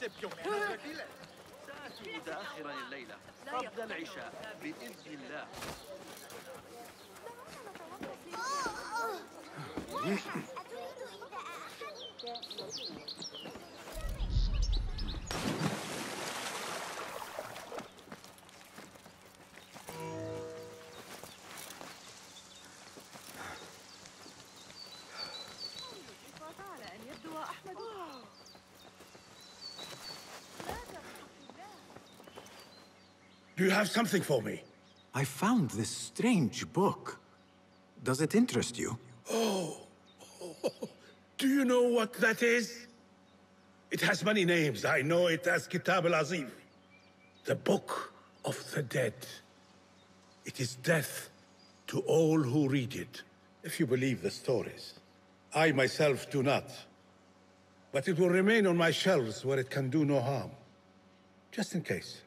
سآتي متأخرا الليلة. قبل العشاء بإذن الله. على Do you have something for me? I found this strange book. Does it interest you? Oh. Do you know what that is? It has many names. I know it as Kitab al-Azif. The Book of the Dead. It is death to all who read it, if you believe the stories. I myself do not. But it will remain on my shelves where it can do no harm. Just in case.